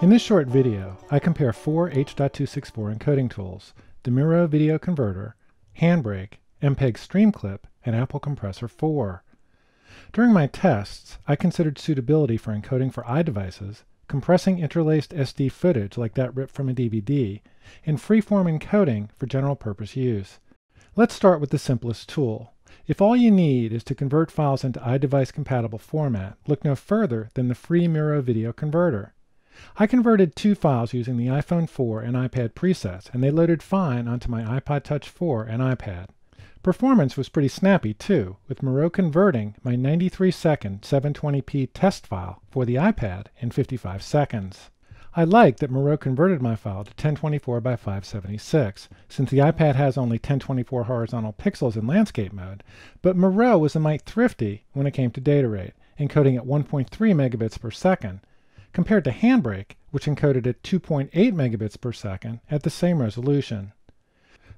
In this short video, I compare four H.264 encoding tools, the Miro Video Converter, Handbrake, MPEG Streamclip, and Apple Compressor 4. During my tests, I considered suitability for encoding for iDevices, compressing interlaced SD footage like that ripped from a DVD, and freeform encoding for general purpose use. Let's start with the simplest tool. If all you need is to convert files into iDevice compatible format, look no further than the free Miro Video Converter. I converted two files using the iPhone 4 and iPad presets, and they loaded fine onto my iPod Touch 4 and iPad. Performance was pretty snappy too, with Miro converting my 93 second 720p test file for the iPad in 55 seconds. I like that Miro converted my file to 1024 by 576, since the iPad has only 1024 horizontal pixels in landscape mode, but Miro was a mite thrifty when it came to data rate, encoding at 1.3 megabits per second, compared to Handbrake, which encoded at 2.8 megabits per second at the same resolution.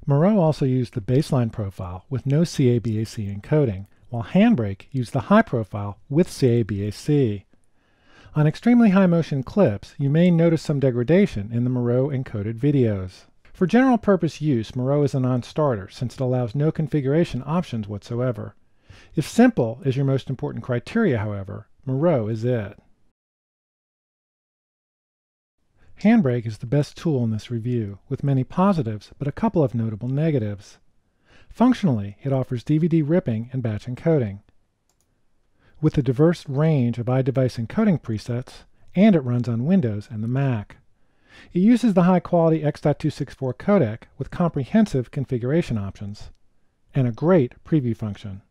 Miro also used the baseline profile with no CABAC encoding, while Handbrake used the high profile with CABAC. On extremely high motion clips, you may notice some degradation in the Miro encoded videos. For general purpose use, Miro is a non-starter since it allows no configuration options whatsoever. If simple is your most important criteria, however, Miro is it. Handbrake is the best tool in this review, with many positives, but a couple of notable negatives. Functionally, it offers DVD ripping and batch encoding. With a diverse range of iDevice encoding presets, and it runs on Windows and the Mac. It uses the high-quality x264 codec with comprehensive configuration options, and a great preview function.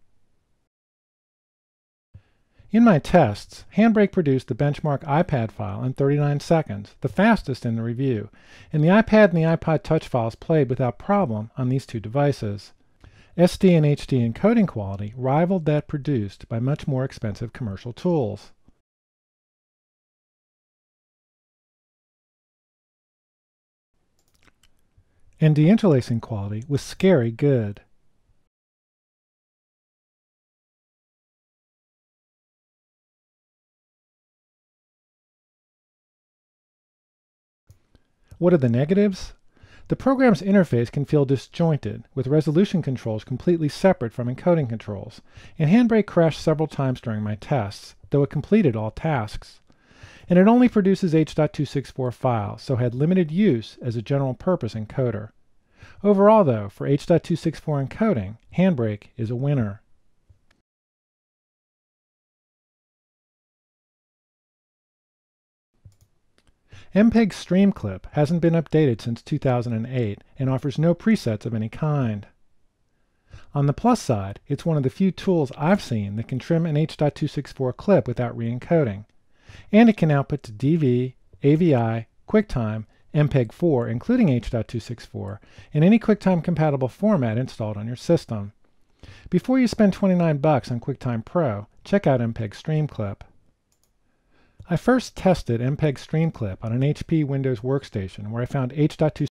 In my tests, Handbrake produced the benchmark iPad file in 39 seconds, the fastest in the review, and the iPad and the iPod Touch files played without problem on these two devices. SD and HD encoding quality rivaled that produced by much more expensive commercial tools. And deinterlacing quality was scary good. What are the negatives? The program's interface can feel disjointed, with resolution controls completely separate from encoding controls, and Handbrake crashed several times during my tests, though it completed all tasks. And it only produces H.264 files, so had limited use as a general purpose encoder. Overall though, for H.264 encoding, Handbrake is a winner. MPEG Streamclip hasn't been updated since 2008 and offers no presets of any kind. On the plus side, it's one of the few tools I've seen that can trim an H.264 clip without re-encoding, and it can output to DV, AVI, QuickTime, MPEG-4, including H.264, in any QuickTime compatible format installed on your system. Before you spend 29 bucks on QuickTime Pro, check out MPEG Streamclip. I first tested MPEG Streamclip on an HP Windows workstation where I found H.264